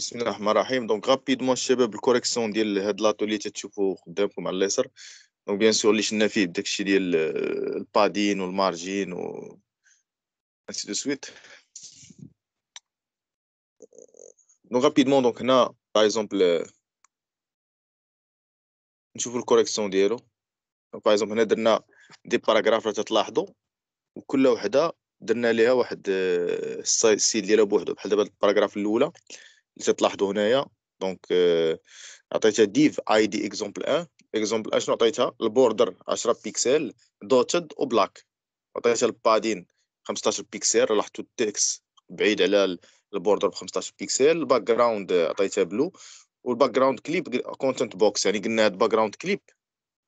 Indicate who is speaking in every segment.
Speaker 1: بسم الله الرحمن الرحيم donc rapidement الشباب ال correction ديال هاد l'atelier تتشوفوا قدامكم على اليسار donc bien sûr اللي شفنا فيه داكشي ديال ال padding وال margin و ainsi de suite donc rapidement donc هنا par exemple نشوفوا ال correction ديالو par exemple هنا درنا des paragraphes راه تتلاحظوا وكل وحده درنا ليها واحد ال style ديالها بوحدو بحال دابا ال paragraphe الاولى اللي تتلاحظوا هنايا donc عطيتها div id exemple 1 exemple اشنو عطيتها ال border 10 pixel dotted و black عطيتها ال padding 15 بيكسل لاحظتوا ال texte بعيد على ال border ب 15 pixel ال background عطيتها blue وال background clip content box يعني قلنا هاد background clip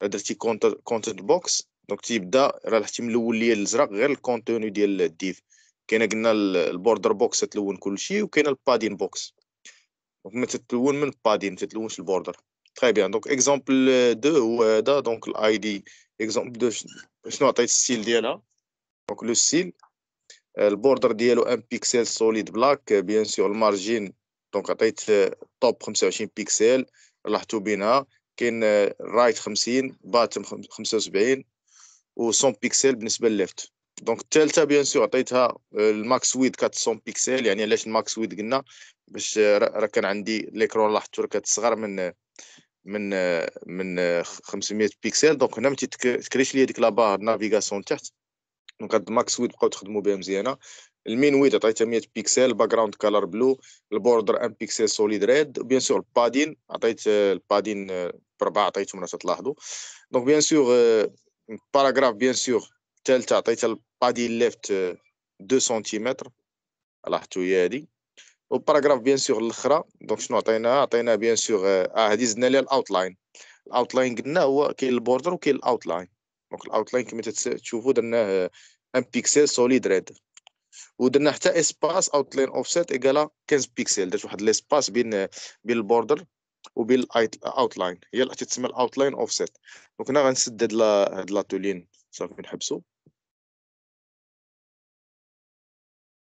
Speaker 1: درتي content box donc تيبدا راه لاحظتي من الأول ليا الازرق غير ال contenu ديال ال div كاينة قلنا ال border box تلون كلشي وكاينه ال padding box donc ما تتلون من ال padding ما تتلونش ال border. très bien donc exemple deux هو هذا donc ال id exemple deux شنو عطيت ال style ديالها donc le style ال border ديالو un pixel solid black bien sûr ال margin donc عطيت top 25 بيكسل لاحظتوا بينها كاين right 50 bottom 75 و 100 بيكسل بالنسبة لل left donc الثالثه bien sûr عطيتها ال max width 400 بيكسل يعني علاش ال max width قلنا باش راه كان عندي l'écran لاحظتوا راه كتصغر من من من 500 pixel donc هنا ما تكريش لي ديك la barre navigation تحت. donc هاد ال max width بقاو تخدموا بها مزيانه ال min width عطيتها 100 pixel background color blue ال border un pixel solid red bien sûr ال padding عطيت ال padding بربعه عطيتهم راه تلاحظوا. donc bien sûr paragraphe bien sûr الثالثه عطيتها ال padding left 2 سنتيمتر. لاحظتوا هي هادي. و paragraphe bien sûr الأخرى. donc شنو عطيناها عطينا bien sûr آه هادي زدنا ليها ال outline. ال outline قلنا هو كاين ال border وكاين ال outline. donc ال outline كما تشوفوا درناه un pixel solid red ودرنا حتى espace outline offset égal à 15 بيكسل درت واحد l'espace بين بين ال border وبين ال outline هي اللي تتسمى ال outline offset donc هنا غنسد هاد l'atelier. صافي نحبسو.